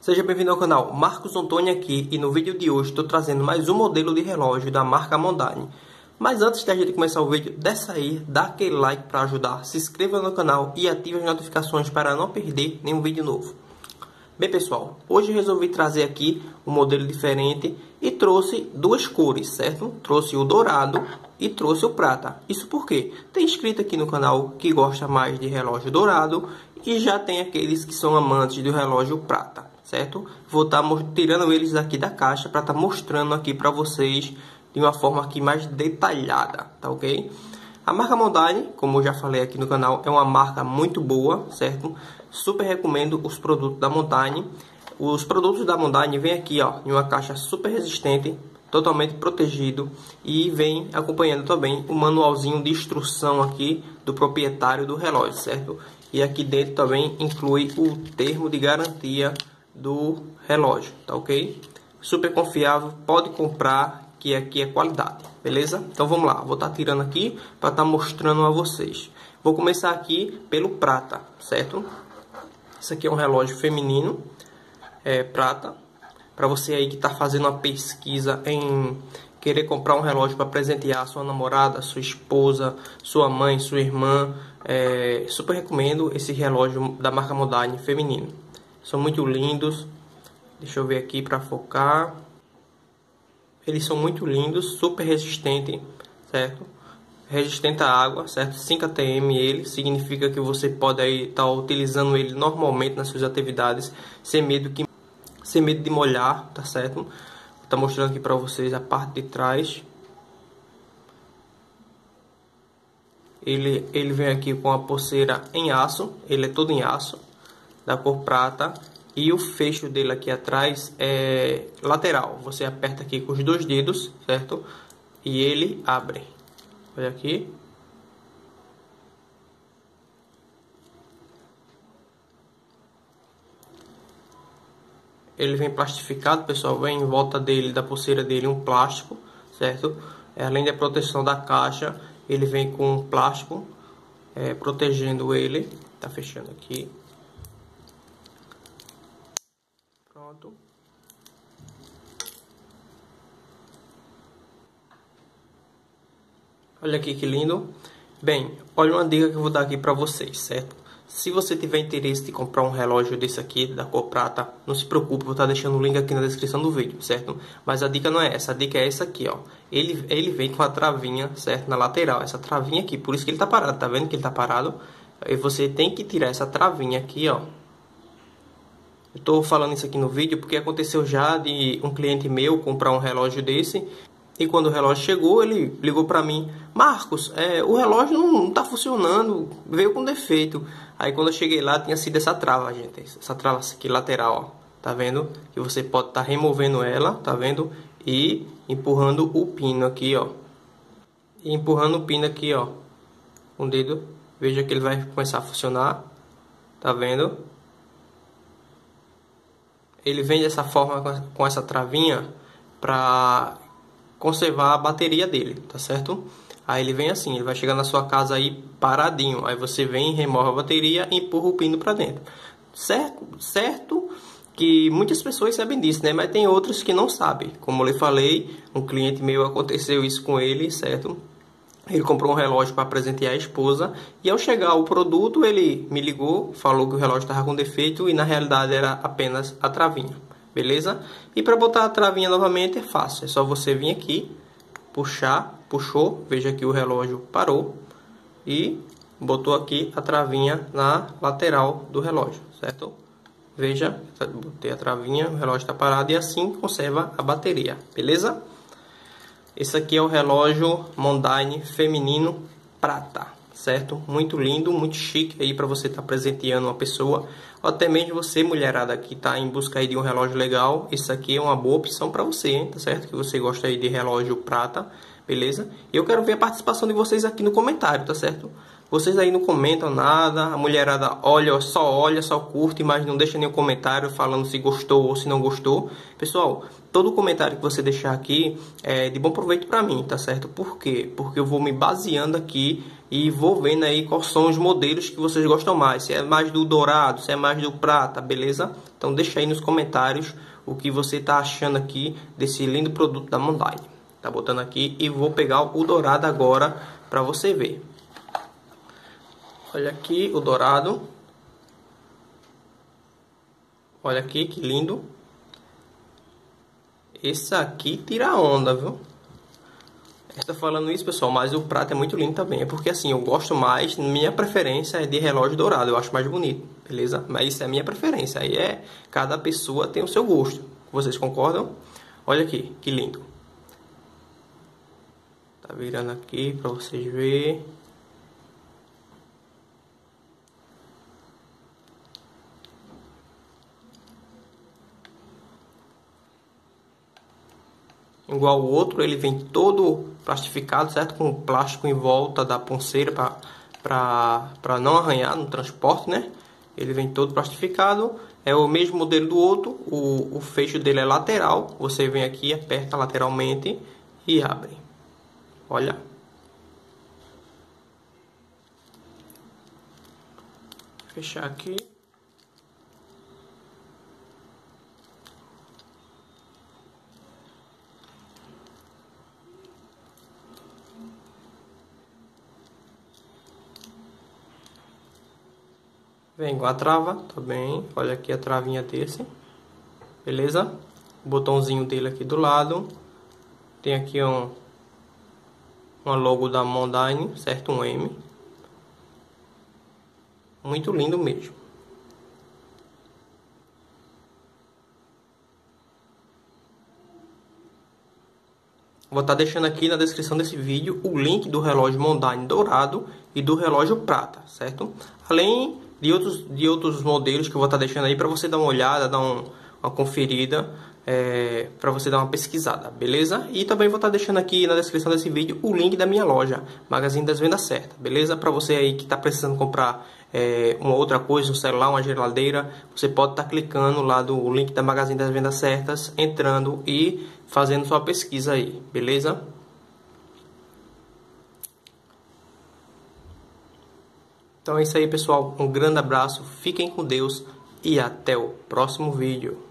Seja bem-vindo ao canal Marcos Antônio aqui e no vídeo de hoje estou trazendo mais um modelo de relógio da marca Mondani. Mas antes de a gente começar o vídeo, desce aí, dá aquele like para ajudar, se inscreva no canal e ative as notificações para não perder nenhum vídeo novo. Bem pessoal, hoje resolvi trazer aqui um modelo diferente e trouxe duas cores, certo? Trouxe o dourado e trouxe o prata. Isso porque tem inscrito aqui no canal que gosta mais de relógio dourado e já tem aqueles que são amantes do relógio prata certo? Vou estar tá tirando eles aqui da caixa para estar tá mostrando aqui para vocês de uma forma aqui mais detalhada, tá ok? A marca Mondani, como eu já falei aqui no canal, é uma marca muito boa, certo? Super recomendo os produtos da Mondani. Os produtos da Mondani vem aqui, ó, em uma caixa super resistente, totalmente protegido e vem acompanhando também o manualzinho de instrução aqui do proprietário do relógio, certo? E aqui dentro também inclui o termo de garantia do relógio, tá ok? Super confiável, pode comprar, que aqui é qualidade, beleza? Então vamos lá, vou estar tá tirando aqui para estar tá mostrando a vocês. Vou começar aqui pelo prata, certo? Isso aqui é um relógio feminino, é prata. Para você aí que está fazendo uma pesquisa em querer comprar um relógio para presentear sua namorada, sua esposa, sua mãe, sua irmã, é, super recomendo esse relógio da marca Modine feminino. São muito lindos. Deixa eu ver aqui para focar. Eles são muito lindos, super resistente, certo? Resistente à água, certo? 5 ATM ele significa que você pode aí estar tá utilizando ele normalmente nas suas atividades, sem medo que sem medo de molhar, tá certo? Tá mostrando aqui para vocês a parte de trás. Ele ele vem aqui com a pulseira em aço, ele é todo em aço, da cor prata e o fecho dele aqui atrás é lateral. Você aperta aqui com os dois dedos, certo? E ele abre. Olha aqui. Ele vem plastificado, pessoal. Vem em volta dele, da pulseira dele, um plástico, certo? É, além da proteção da caixa, ele vem com um plástico é, protegendo ele. Tá fechando aqui. Olha aqui que lindo. Bem, olha uma dica que eu vou dar aqui para vocês, certo? Se você tiver interesse de comprar um relógio desse aqui, da cor prata, não se preocupe, vou estar deixando o link aqui na descrição do vídeo, certo? Mas a dica não é essa, a dica é essa aqui, ó. Ele, ele vem com a travinha, certo? Na lateral, essa travinha aqui, por isso que ele tá parado, tá vendo que ele tá parado? E você tem que tirar essa travinha aqui, ó, Estou falando isso aqui no vídeo porque aconteceu já de um cliente meu comprar um relógio desse e quando o relógio chegou ele ligou para mim, Marcos, é, o relógio não está funcionando, veio com defeito. Aí quando eu cheguei lá tinha sido essa trava, gente, essa trava aqui lateral, ó. tá vendo? Que você pode estar tá removendo ela, tá vendo? E empurrando o pino aqui, ó. E empurrando o pino aqui, ó, com o dedo. Veja que ele vai começar a funcionar, tá vendo? ele vem dessa forma com essa travinha para conservar a bateria dele, tá certo? Aí ele vem assim, ele vai chegar na sua casa aí paradinho, aí você vem, remove a bateria e empurra o pino para dentro. Certo? Certo que muitas pessoas sabem disso, né? Mas tem outros que não sabem. Como eu lhe falei, um cliente meu aconteceu isso com ele, certo? Ele comprou um relógio para presentear a esposa e ao chegar o produto ele me ligou, falou que o relógio estava com defeito e na realidade era apenas a travinha, beleza? E para botar a travinha novamente é fácil, é só você vir aqui, puxar, puxou, veja que o relógio parou e botou aqui a travinha na lateral do relógio, certo? Veja, botei a travinha, o relógio está parado e assim conserva a bateria, beleza? Esse aqui é o relógio Mondine feminino prata, certo? Muito lindo, muito chique aí para você estar tá presenteando uma pessoa. Ou até mesmo você, mulherada, que está em busca aí de um relógio legal. Esse aqui é uma boa opção para você, hein? tá certo? Que você gosta aí de relógio prata, beleza? E eu quero ver a participação de vocês aqui no comentário, tá certo? Vocês aí não comentam nada, a mulherada olha, só olha, só curte, mas não deixa nenhum comentário falando se gostou ou se não gostou. Pessoal, todo comentário que você deixar aqui é de bom proveito para mim, tá certo? Por quê? Porque eu vou me baseando aqui e vou vendo aí quais são os modelos que vocês gostam mais. Se é mais do dourado, se é mais do prata, beleza? Então deixa aí nos comentários o que você está achando aqui desse lindo produto da Mondaine. Tá botando aqui e vou pegar o dourado agora para você ver. Olha aqui o dourado. Olha aqui que lindo. Esse aqui tira onda, viu? Estou falando isso, pessoal, mas o prato é muito lindo também. É porque assim, eu gosto mais, minha preferência é de relógio dourado, eu acho mais bonito, beleza? Mas isso é minha preferência. Aí é, cada pessoa tem o seu gosto. Vocês concordam? Olha aqui, que lindo. Tá virando aqui para vocês verem. Igual o outro, ele vem todo plastificado, certo? Com plástico em volta da ponceira para não arranhar no transporte, né? Ele vem todo plastificado. É o mesmo modelo do outro, o, o fecho dele é lateral. Você vem aqui, aperta lateralmente e abre. Olha. Fechar aqui. Vem com a trava também. Olha aqui a travinha desse. Beleza? O botãozinho dele aqui do lado. Tem aqui um, uma logo da Mondaine, certo? Um M. Muito lindo mesmo. Vou estar tá deixando aqui na descrição desse vídeo o link do relógio Mondaine dourado e do relógio prata, certo? Além de outros, de outros modelos que eu vou estar deixando aí para você dar uma olhada, dar um, uma conferida, é, para você dar uma pesquisada, beleza? E também vou estar deixando aqui na descrição desse vídeo o link da minha loja, Magazine das Vendas Certas, beleza? Para você aí que está precisando comprar é, uma outra coisa, um celular, uma geladeira, você pode estar clicando lá do link da Magazine das Vendas Certas, entrando e fazendo sua pesquisa aí, beleza? Então é isso aí, pessoal. Um grande abraço, fiquem com Deus e até o próximo vídeo.